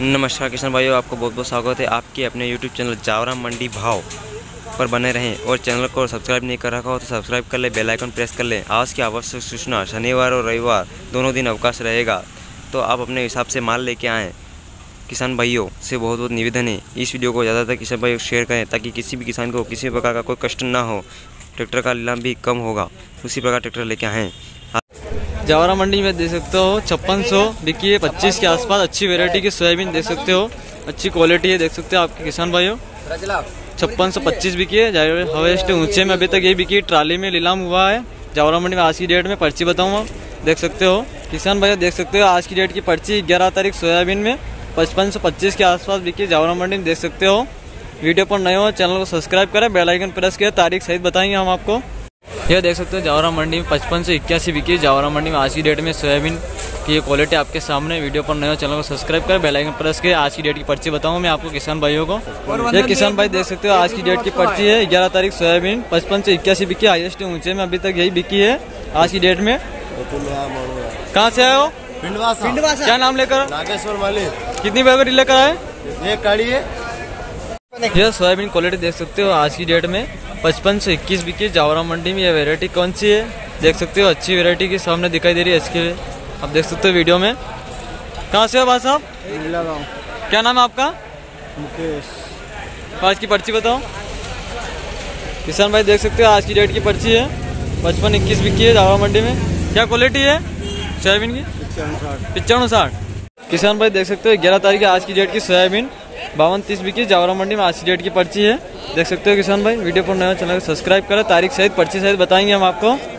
नमस्कार किसान भाइयों, आपको बहुत बहुत स्वागत है आपके अपने यूट्यूब चैनल जावरा मंडी भाव पर बने रहें और चैनल को सब्सक्राइब नहीं कर रखा हो तो सब्सक्राइब कर ले, बेल आइकन प्रेस कर लें। आज की आवश्यक सूचना, शनिवार और रविवार दोनों दिन अवकाश रहेगा। तो आप अपने हिसाब से माल लेके आएँ। किसान भाइयों, से बहुत बहुत निवेदन है। इस वीडियो को ज़्यादातर किसान भाइयों शेयर करें ताकि किसी भी किसान को किसी प्रकार का कोई कष्ट ना हो। ट्रैक्टर का नीलाम भी कम होगा। उसी प्रकार ट्रैक्टर लेके आएँ। जावरा मंडी में देख सकते हो, छप्पन सौ बिकी है पच्चीस के आसपास, अच्छी वेरायटी की सोयाबीन देख सकते हो, अच्छी क्वालिटी है, देख सकते हो आपके किसान भाइयों। छप्पन सौ पच्चीस बिकी है हवेस्ट ऊँचे में अभी तक ये बिकी ट्राली में नीलाम हुआ है, जावरा मंडी में आज की डेट में पर्ची बताऊँगा, देख सकते हो। किसान भाइयों, देख सकते हो आज की डेट की पर्ची, ग्यारह तारीख सोयाबीन में, पचपन सौ पच्चीस के आसपास बिकी जावरा मंडी में देख सकते हो। वीडियो पर नए हो, चैनल को सब्सक्राइब करें बेल आइकन प्रेस किया, तारीख सहित बताएँगे हम आपको। यह देख सकते हो जावरा मंडी में पचपन से इक्यासी बिकी। जावरा मंडी में आज की डेट में सोयाबीन की ये क्वालिटी आपके सामने वीडियो पर नए चैनल को सब्सक्राइब करें बेल आइकन प्रेस के आज की डेट की पर्ची बताऊँ मैं आपको किसान भाइयों को। ये किसान भाई देख सकते हो आज की डेट की पर्ची है। ग्यारह तारीख सोयाबीन पचपन से इक्यासी बिकी। हाईएस्ट ऊँचे में अभी तक यही बिकी है आज की डेट में। कहाँ से आए हो? क्या नाम लेकर? नागेश्वर मालिक। कितनी बैगर लेकर आए? एक गाड़ी है। यह सोयाबीन क्वालिटी देख सकते हो आज की डेट में। पचपन से इक्कीस बिकी जावरा मंडी में यह वेरायटी कौन सी है? देख सकते हो अच्छी वेरायटी के सामने दिखाई दे रही है इसके। लिए आप देख सकते हो वीडियो में। कहाँ से हो भाई साहब? क्या नाम है आपका? मुकेश। आज की पर्ची बताओ। किसान भाई देख सकते हो आज की डेट की पर्ची है। पचपन इक्कीस बिकी है जावरा मंडी में। क्या क्वालिटी है? सोयाबीन की? पिचानवे साठ। किसान भाई देख सकते हो ग्यारह तारीख आज की डेट की सोयाबीन। बावन तीस बिकी जावरा मंडी में आज डेट की पर्ची है। देख सकते हो किसान भाई, वीडियो पर नया चैनल सब्सक्राइब करें। तारीख सहित, पर्ची सहित बताएँगे हम आपको।